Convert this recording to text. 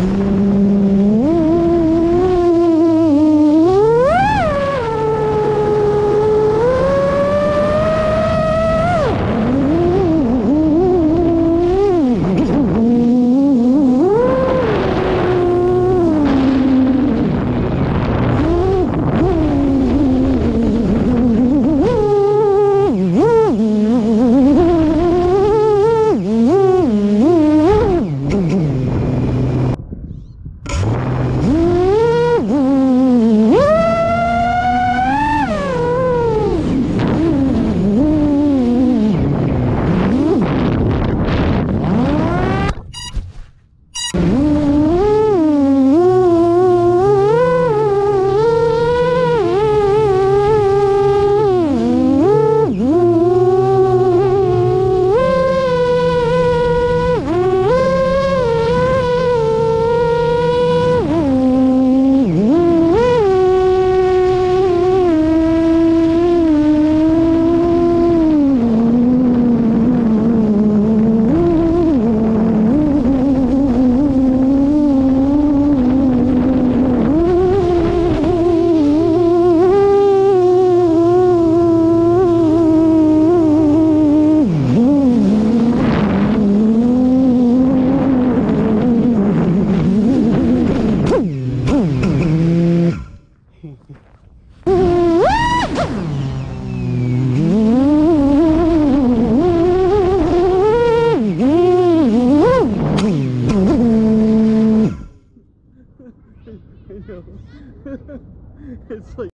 Ooh. it's like